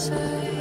say.